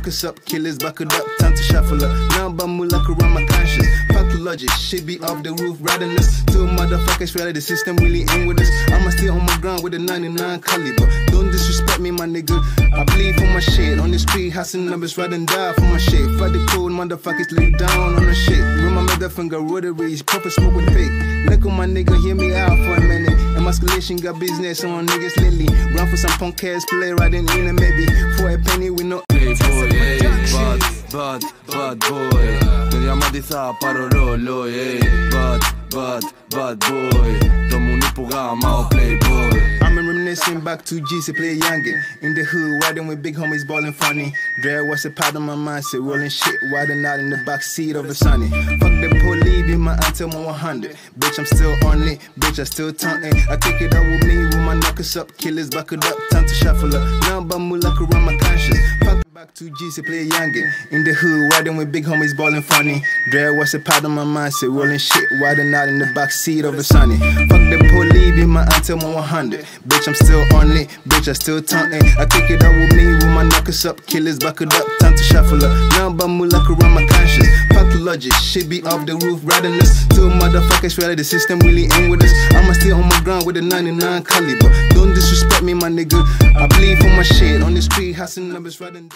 knockers up, killers buckled up, time to shuffle up. Now bamula around my conscience. Pathologic, shit be off the roof, riding us. Two motherfuckers, really the system really in with us. I'ma stay on my ground with a 99 caliber. Don't disrespect me, my nigga. I bleed for my shit. On the street, hustling numbers, riding die for my shit. Fight the cold motherfuckers, lay down on the shit. With my mother finger rotaries, proper smoke with fake. Look on my nigga, hear me out for a minute. Emasculation got business on niggas lately. Run for some punk ass play, riding in a maybe. For a penny with no Playboy, ey, eh? bad, bad, bad boy Me chiamati Zapparololo, ey, eh? bad, bad, bad boy Tomo un ipugama o playboy I'm reminiscing back to G to play youngin. In the hood, riding with big homies, ballin' funny. Dread was a part of my mindset, rolling shit, riding out in the back seat of a sunny. Fuck the police, be my 100. Bitch, I'm still on it, bitch, I still taunting. I kick it out with me, with my knuckles up, killers buckled up, time to shuffle up. Now bamula around my conscience. Fuck Back to G play youngin. In the hood, riding with big homies, ballin' funny. Dread was a part of my mindset, rolling shit, riding out in the back seat of a sunny. Fuck the police, be my until my 100. Bitch, I'm still on it, bitch, I still taunting. I kick it out with me, with my knuckles up, killers buckled up, time to shuffle up. Now bamula around my conscience. Pathologic, shit be off the roof, riding us. Two motherfuckers, really the system really in with us. I'ma stay on my ground with a 99 caliber. Don't disrespect me, my nigga. I bleed for my shit on the street, hustling numbers riding.